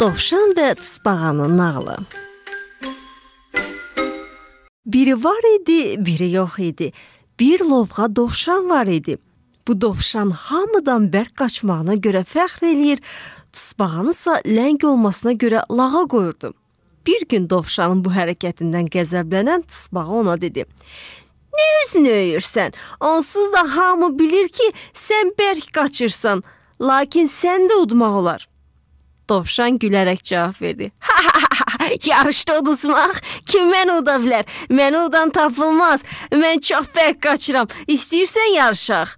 Dovşan və tısbağanın nağılı. Biri var idi, biri yox idi. Bir lovğa dovşan var idi. Bu dovşan hamıdan bərk qaçmağına görə fəxr eləyir, tısbağanısa ləng olmasına görə lağa qoyurdu. Bir gün dovşanın bu hərəkətindən qəzəblənən tısbağa ona dedi: "Nə özünü öyürsən? Onsuz da hamı bilir ki, sən bərk qaçırsan, lakin sən də udmaq olar." Dovşan gülərək cavab verdi. Yarışda uduzmaq kim məni uda bilər? Məni udan tapılmaz. Mən çox bərk qaçıram. İstəyirsən yarışaq?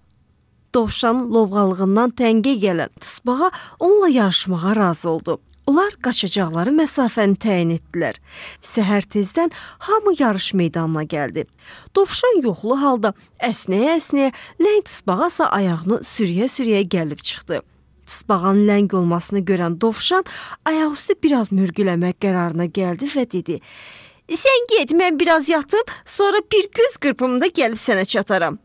Dovşanın lovğalığından təngə gələn tısbağa onunla yarışmağa razı oldu. Onlar qaçacaqları məsafəni təyin etdilər. Səhər tezdən hamı yarış meydanına gəldi. Dovşan yoxlu halda əsnəyə-əsnəyə, ləng tısbağa isə ayağını sürüyə-sürüyə gəlib çıxdı. Tısbağanın ləng olmasını görən dovşan ayaqüstü biraz mürgüləmək qərarına gəldi və dedi: "Sən get, mən biraz yatım, sonra bir göz qırpımında gəlib sənə çataram."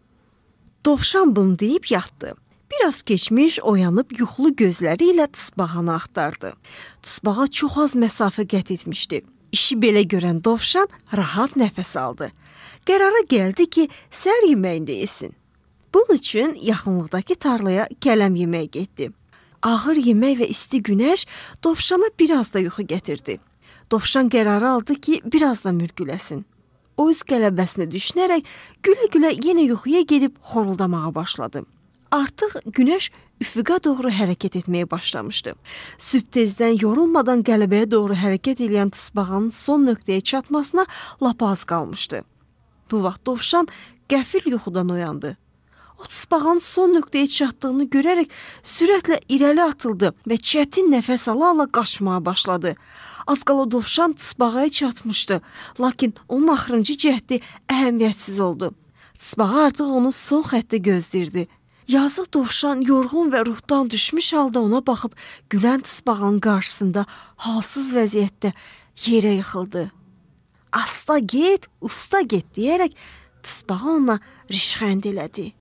Dovşan bunu deyib yatdı. Biraz keçmiş oyanıb yuxulu gözləri ilə tısbağanı axtardı. Tısbağa çox az məsafə qət etmişdi. İşi belə görən dovşan rahat nəfəs aldı. Qərara gəldi ki, səhər yeməyində yesin. Bunun üçün yaxınlıqdakı tarlaya kələm yeməyə getdi. Ağır yemək və isti günəş dovşana biraz da yuxu gətirdi. Dovşan qərarı aldı ki, biraz da mürgüləsin. O öz qələbəsinə düşünərək gülə-gülə yenə yuxuya gedib xoruldamağa başladı. Artıq günəş üfüqa doğru hərəkət etməyə başlamışdı. Sübh tezdən yorulmadan qələbəyə doğru hərəkət edən tısbağanın son nöqtəyə çatmasına lap az qalmışdı. Bu vaxt dovşan qəfil yuxudan oyandı. O tısbağanın son nöqtəyə çatdığını görərək sürətlə irəli atıldı və çətin nəfəs ala-ala qaçmağa başladı. Az qala dovşan tısbağaya çatmışdı, lakin onun axırıncı cəhdi əhəmiyyətsiz oldu. Tısbağa artıq onu son xəttə gözləyirdi. Yazıq dovşan yorğun və ruhdan düşmüş halda ona baxıb gülən tısbağanın qarşısında halsız vəziyyətdə yerə yıxıldı. Asta get, usta get deyərək tısbağa ona rişxənd elədi.